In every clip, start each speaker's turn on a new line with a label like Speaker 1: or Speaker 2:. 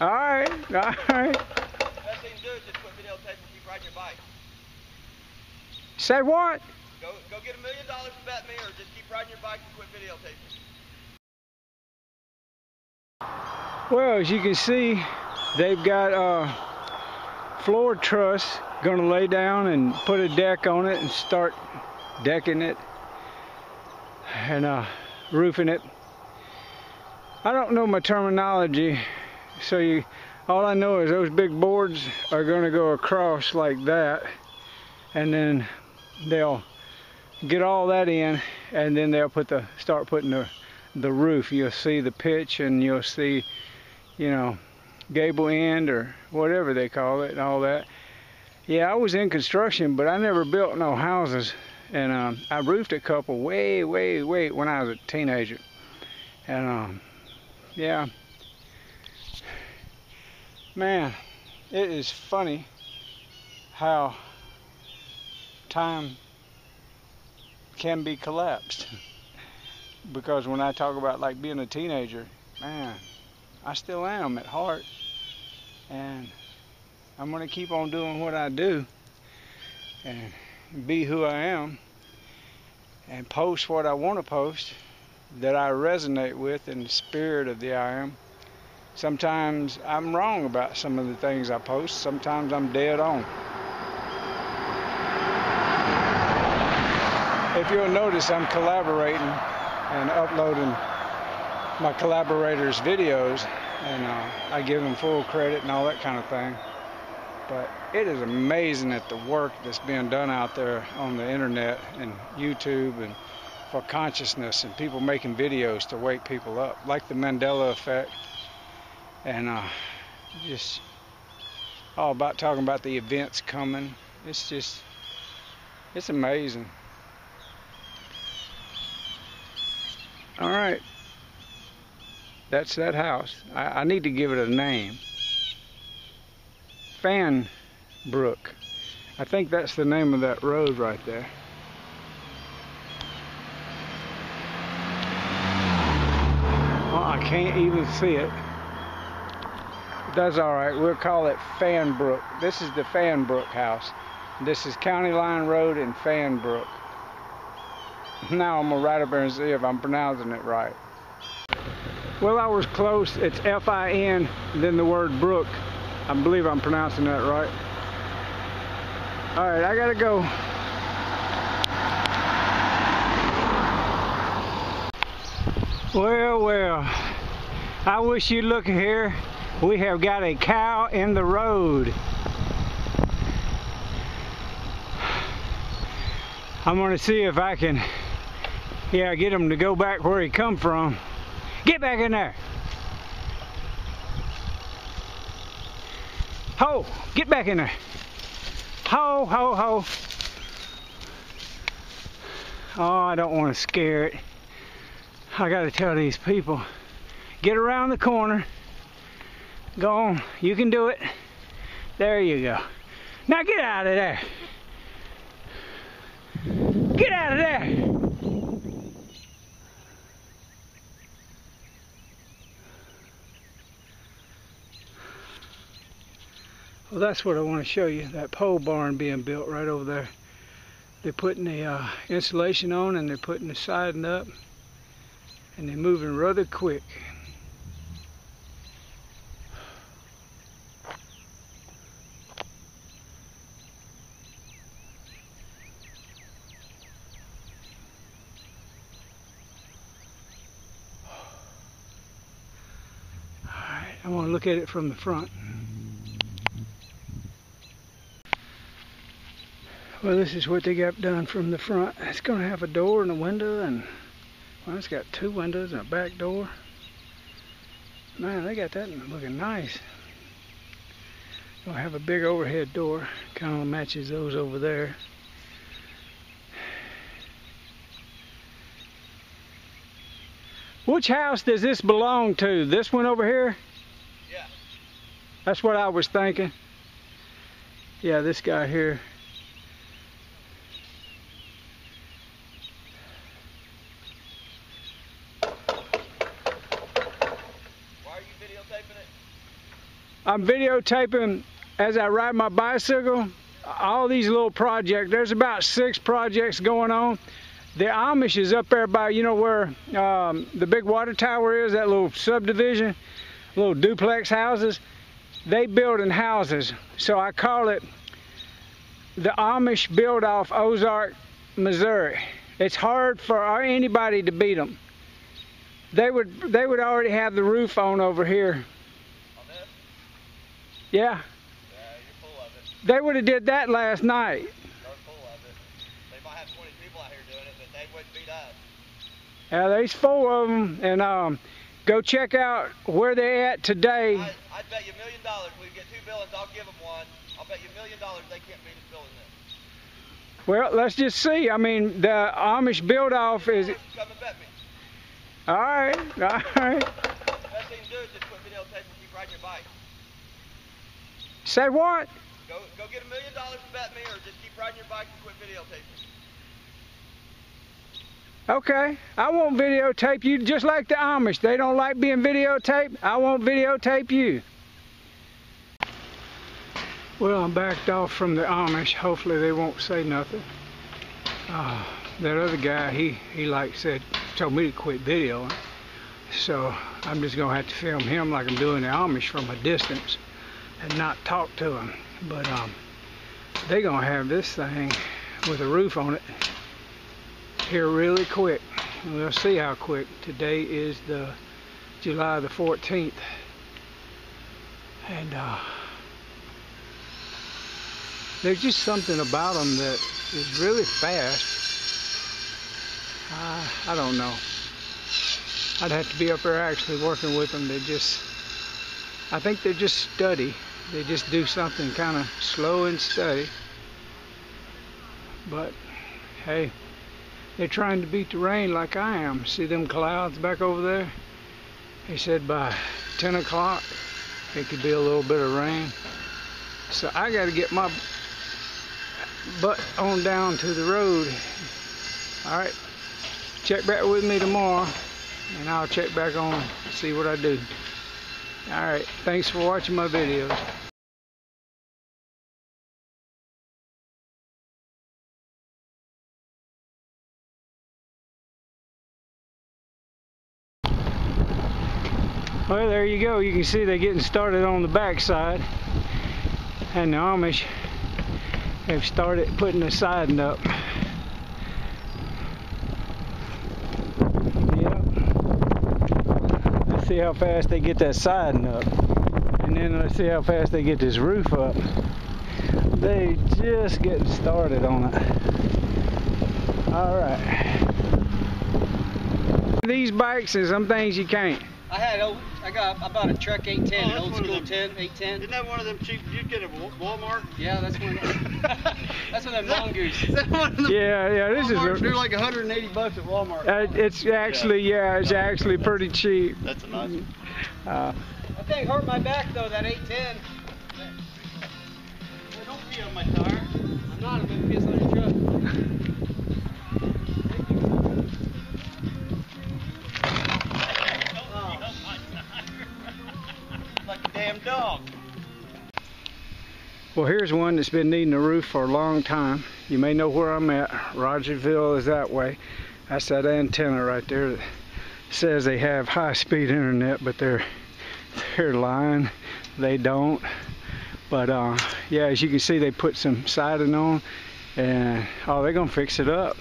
Speaker 1: All right, all right.
Speaker 2: Best thing to do is just videotaping and keep riding your bike.
Speaker 1: Say what?
Speaker 2: Go, go get a million dollars to bet me, or just keep riding your bike and quit videotaping.
Speaker 1: Well, as you can see, they've got uh, floor truss going to lay down and put a deck on it and start decking it and uh, roofing it. I don't know my terminology, so you, all I know is those big boards are going to go across like that, and then they'll get all that in, and then they'll put the start putting the the roof. You'll see the pitch, and you'll see, you know, gable end or whatever they call it, and all that. Yeah, I was in construction, but I never built no houses, and um, I roofed a couple way, way, way when I was a teenager, and um, yeah, man, it is funny how time can be collapsed. because when I talk about like being a teenager, man, I still am at heart. And I'm going to keep on doing what I do and be who I am and post what I want to post that I resonate with in the spirit of the I am. Sometimes I'm wrong about some of the things I post, sometimes I'm dead on. If you'll notice, I'm collaborating and uploading my collaborators' videos, and uh, I give them full credit and all that kind of thing. But it is amazing at the work that's being done out there on the internet and YouTube and for consciousness and people making videos to wake people up, like the Mandela effect, and uh, just all about talking about the events coming. It's just, it's amazing. All right. That's that house. I, I need to give it a name. Fanbrook. I think that's the name of that road right there. Oh, I can't even see it. That's all right. We'll call it Fanbrook. This is the Fanbrook house. This is County Line Road in Fanbrook. Now I'm gonna write up there and see if I'm pronouncing it right. Well, I was close. It's F-I-N, then the word brook. I believe I'm pronouncing that right. All right, I gotta go. Well, well, I wish you'd look here. We have got a cow in the road. I'm gonna see if I can, yeah, get him to go back where he come from. Get back in there. Ho, get back in there. Ho, ho, ho. Oh, I don't want to scare it. I got to tell these people, get around the corner. Go on, you can do it. There you go. Now get out of there. Get out of there. Well, that's what I want to show you, that pole barn being built right over there. They're putting the uh, insulation on and they're putting the siding up and they're moving rather quick. Alright, I want to look at it from the front. Well, this is what they got done from the front. It's going to have a door and a window, and well, it's got two windows and a back door. Man, they got that looking nice. They'll have a big overhead door, kind of matches those over there. Which house does this belong to? This one over here? That's what I was thinking. Yeah, this guy here.
Speaker 2: Why are you videotaping videotaping it?
Speaker 1: I'm videotaping as I ride my bicycle. All these little projects. There's about six projects going on. The Amish is up there by, you know, where um, the big water tower is, that little subdivision, little duplex houses. They building houses. So I call it the Amish build off Ozark, Missouri. It's hard for anybody to beat them. They would they would already have the roof on over here.
Speaker 2: On?
Speaker 1: Yeah,
Speaker 2: Yeah,
Speaker 1: they would have did that last night.
Speaker 2: You're of it. They might have 20 people out here doing it, but they wouldn't beat us.
Speaker 1: Yeah, there's four of them, and um, go check out where they're at today.
Speaker 2: I, bet you a million dollars we get two buildings, I'll give them one. I'll bet you a million dollars they can't beat us building this.
Speaker 1: Well, let's just see. I mean, the Amish build off is.
Speaker 2: Come and bet me.
Speaker 1: All right, all right.
Speaker 2: Best thing to do is just quit videotaping and keep riding your bike.
Speaker 1: Say what?
Speaker 2: Go, go get a million dollars and bet me, or just keep riding your bike and quit videotaping.
Speaker 1: Okay, I won't videotape you just like the Amish. They don't like being videotaped. I won't videotape you. Well, I'm backed off from the Amish. Hopefully they won't say nothing. Uh, that other guy, he, he like said, told me to quit videoing. So I'm just gonna have to film him like I'm doing the Amish from a distance and not talk to him. But um, they gonna have this thing with a roof on it here really quick. We'll see how quick. Today is the July the 14th. And uh, there's just something about them that is really fast. I, I don't know. I'd have to be up there actually working with them. They just, I think they're just study. They just do something kind of slow and steady. But hey, they're trying to beat the rain like I am. See them clouds back over there? They said by 10 o'clock it could be a little bit of rain. So I got to get my butt on down to the road. All right, check back with me tomorrow and I'll check back on see what I do. All right, thanks for watching my videos. Well, there you go. You can see they're getting started on the backside. And the Amish have started putting the siding up. Yep. Let's see how fast they get that siding up. And then let's see how fast they get this roof up. They just getting started on it. Alright. These bikes and some things you can't.
Speaker 3: I had old, I got I bought a truck 810,
Speaker 2: Oh,
Speaker 3: an old school 10, 810.
Speaker 2: Isn't that one of them cheap you get at Walmart?
Speaker 3: Yeah, that's one. Of them, that's one of them mongoose.
Speaker 2: Is that one of them?
Speaker 1: Yeah, yeah, this
Speaker 2: Walmart's
Speaker 1: is
Speaker 2: do
Speaker 1: a,
Speaker 2: like 180 bucks at Walmart.
Speaker 1: uh, it's actually yeah, it's actually pretty cheap.
Speaker 2: That's a nice one.
Speaker 1: Uh,
Speaker 3: That thing hurt my back though. That 810.
Speaker 2: Well, don't pee on my tire.
Speaker 3: I'm not. I'm gonna piss on your truck.
Speaker 1: Well, here's one that's been needing a roof for a long time. You may know where I'm at. Rogersville is that way. That's that antenna right there that says they have high-speed internet, but they're they're lying. They don't. But uh, yeah, as you can see, they put some siding on, and oh, they're gonna fix it up.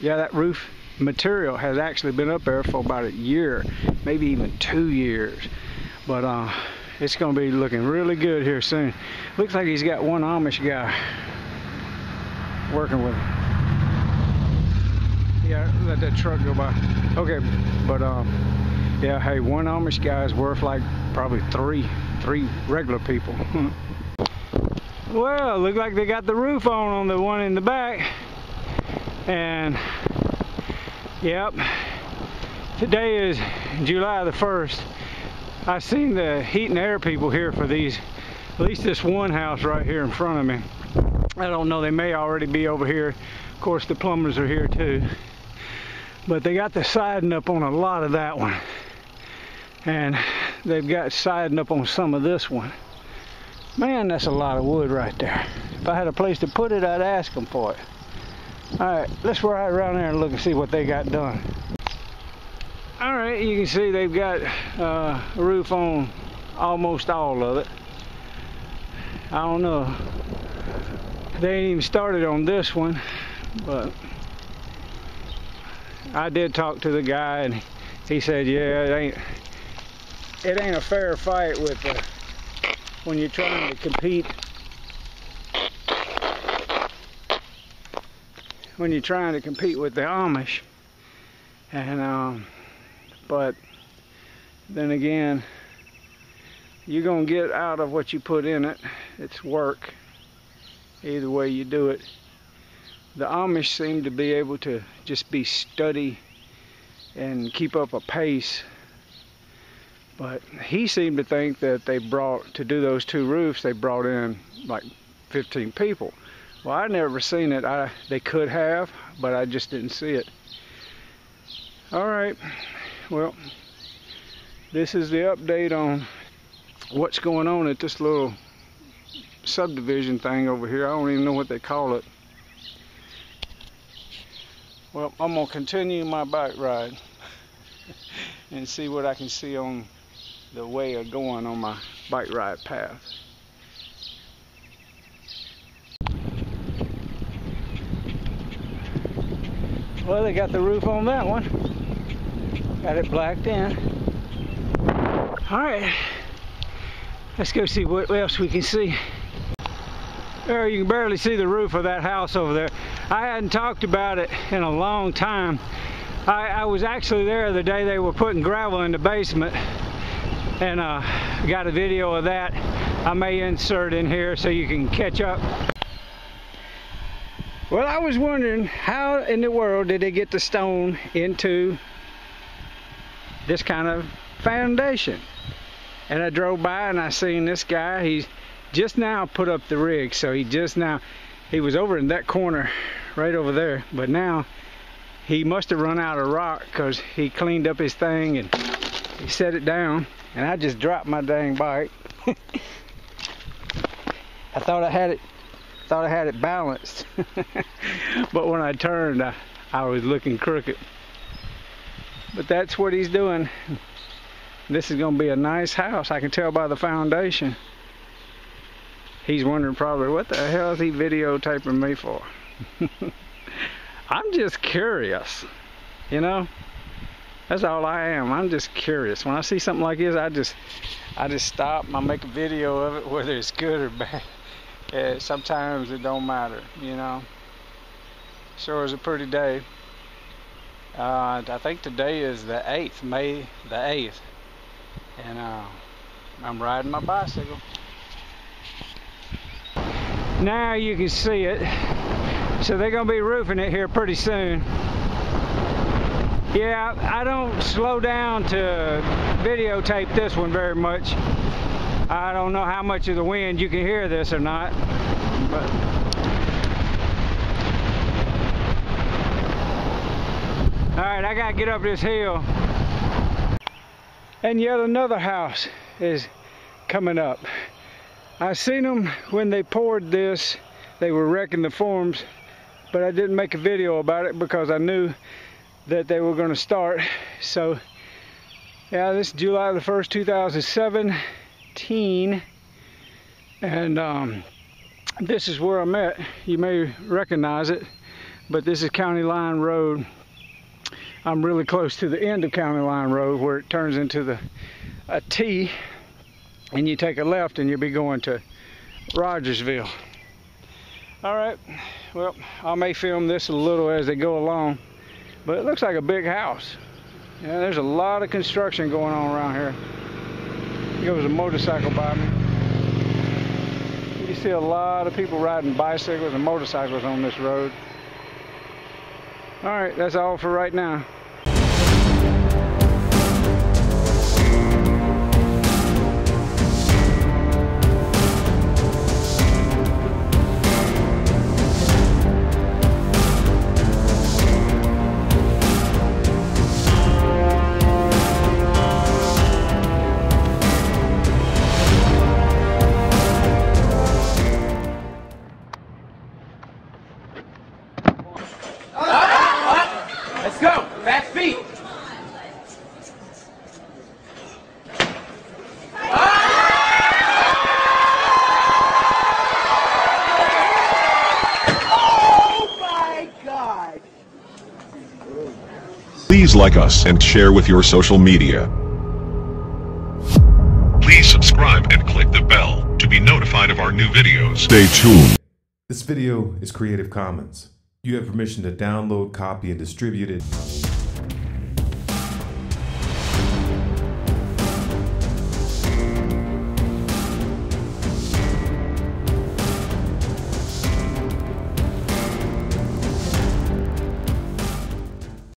Speaker 1: Yeah, that roof material has actually been up there for about a year, maybe even two years. But uh, it's going to be looking really good here soon. Looks like he's got one Amish guy working with him. Yeah, let that truck go by. Okay, but um, yeah, hey, one Amish guy is worth like probably three, three regular people. well, look like they got the roof on on the one in the back. And, yep, today is July the 1st. I've seen the heat and air people here for these, at least this one house right here in front of me. I don't know, they may already be over here. Of course, the plumbers are here too. But they got the siding up on a lot of that one. And they've got siding up on some of this one. Man, that's a lot of wood right there. If I had a place to put it, I'd ask them for it. All right, let's ride around there and look and see what they got done. All right, you can see they've got uh, a roof on almost all of it. I don't know. They ain't even started on this one, but I did talk to the guy and he said, yeah, it ain't it ain't a fair fight with uh, when you're trying to compete when you're trying to compete with the Amish and um, but then again you're gonna get out of what you put in it. It's work. Either way you do it. The Amish seem to be able to just be steady and keep up a pace. But he seemed to think that they brought to do those two roofs they brought in like 15 people. Well I never seen it. I they could have but I just didn't see it. All right well this is the update on what's going on at this little subdivision thing over here I don't even know what they call it well I'm gonna continue my bike ride and see what I can see on the way of going on my bike ride path. Well, they got the roof on that one. Got it blacked in. All right, let's go see what else we can see. There, you can barely see the roof of that house over there. I hadn't talked about it in a long time. I, I was actually there the day they were putting gravel in the basement and uh, got a video of that I may insert in here so you can catch up. Well, I was wondering how in the world did they get the stone into this kind of foundation? And I drove by and I seen this guy, he's just now put up the rig, so he just now, he was over in that corner right over there, but now he must have run out of rock because he cleaned up his thing and he set it down and I just dropped my dang bike. I thought I had it thought I had it balanced. but when I turned I, I was looking crooked. But that's what he's doing. This is going to be a nice house. I can tell by the foundation. He's wondering probably what the hell is he videotaping me for? I'm just curious, you know? That's all I am. I'm just curious. When I see something like this, I just I just stop and I make a video of it, whether it's good or bad. Yeah, sometimes it don't matter, you know. Sure is a pretty day. Uh, I think today is the 8th, May the 8th. And uh, I'm riding my bicycle. Now you can see it. So they're going to be roofing it here pretty soon. Yeah, I don't slow down to videotape this one very much. I don't know how much of the wind you can hear this or not, but all right, I gotta get up this hill. And yet another house is coming up. I seen them when they poured this. They were wrecking the forms, but I didn't make a video about it because I knew that they were to start. So, yeah, this is July the 1st, 2017. And um, this is where I'm at. You may recognize it, but this is County Line Road. I'm really close to the end of County Line Road where it turns into the a T and you take a left and you'll be going to Rogersville. All right, well, I may film this a little as they go along. But it looks like a big house. Yeah, there's a lot of construction going on around here. There was a motorcycle by me. You see a lot of people riding bicycles and motorcycles on this road. All right, that's all for right now.
Speaker 4: Please like us and share with your social media. Please subscribe and click the bell to be notified of our new videos. Stay tuned.
Speaker 5: This video is Creative Commons. You have permission to download, copy, and distribute it.